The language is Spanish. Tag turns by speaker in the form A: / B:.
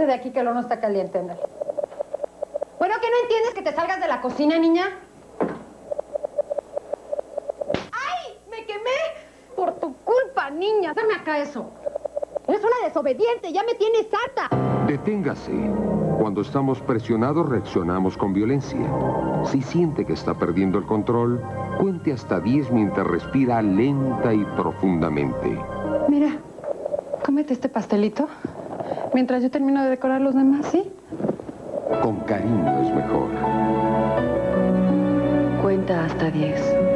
A: Salte de aquí que el horno está caliente, ándale. Bueno, ¿que no entiendes que te salgas de la cocina, niña? ¡Ay! ¡Me quemé! Por tu culpa, niña. Dame acá eso. Eres una desobediente, ya me tienes harta.
B: Deténgase. Cuando estamos presionados reaccionamos con violencia. Si siente que está perdiendo el control, cuente hasta 10 mientras respira lenta y profundamente.
A: Mira, cómete este pastelito mientras yo termino de decorar los demás, ¿sí?
B: Con cariño es mejor.
A: Cuenta hasta 10.